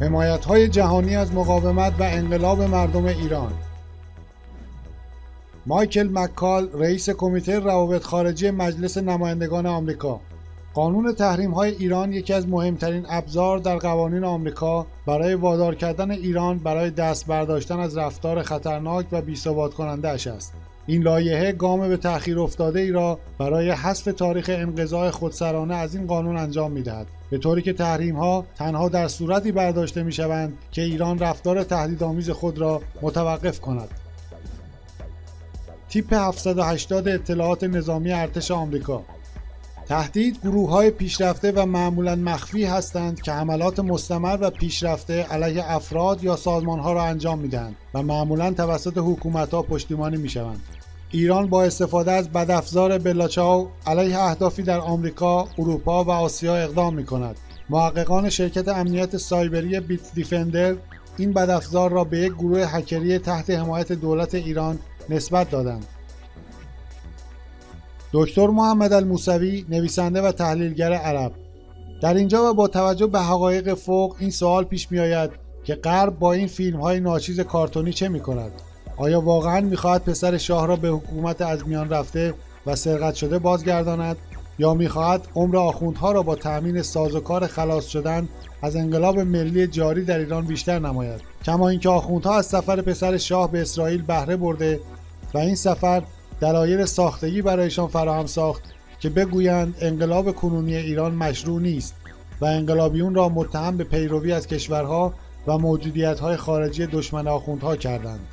حمایت های جهانی از مقاومت و انقلاب مردم ایران مایکل مکال رئیس کمیته روابط خارجی مجلس نمایندگان آمریکا قانون تحریم های ایران یکی از مهمترین ابزار در قوانین آمریکا برای وادار کردن ایران برای دست برداشتن از رفتار خطرناک و بیثبات کننده اش است. این لایحه گام به تأخیر افتاده ای را برای حذف تاریخ انقضای خودسرانه از این قانون انجام می‌دهد. به طوری که تحریم ها تنها در صورتی برداشته می شوند که ایران رفتار تهدیدآمیز خود را متوقف کند. تیپ 780 اطلاعات نظامی ارتش آمریکا. تهدید گروه های پیشرفته و معمولا مخفی هستند که حملات مستمر و پیشرفته علیه افراد یا سازمان ها را انجام می دهند و معمولا توسط حکومت ها پشتیبانی می شوند. ایران با استفاده از بدافزار بلاچاو علیه اهدافی در آمریکا، اروپا و آسیا اقدام می کند. محققان شرکت امنیت سایبری بیت دیفندر این بدافزار را به یک گروه هکری تحت حمایت دولت ایران نسبت دادند. دکتر محمد الموسوی نویسنده و تحلیلگر عرب. در اینجا و با توجه به حقایق فوق این سوال پیش می آید که غرب با این فیلم های ناچیز کارتونی چه می کند؟ آیا واقعا می‌خواهد پسر شاه را به حکومت از میان رفته و سرقت شده بازگرداند؟ یا می‌خواهد عمر آخوندها را با تأمین سازوکار خلاص شدن از انقلاب ملی جاری در ایران بیشتر نماید؟ کما اینکه آخوندها از سفر پسر شاه به اسرائیل بهره برده و این سفر دلایل ساختگی برایشان فراهم ساخت که بگویند انقلاب کنونی ایران مشروع نیست و انقلابیون را متهم به پیروی از کشورها و موجودیت های خارجی دشمن آخوندها کردند.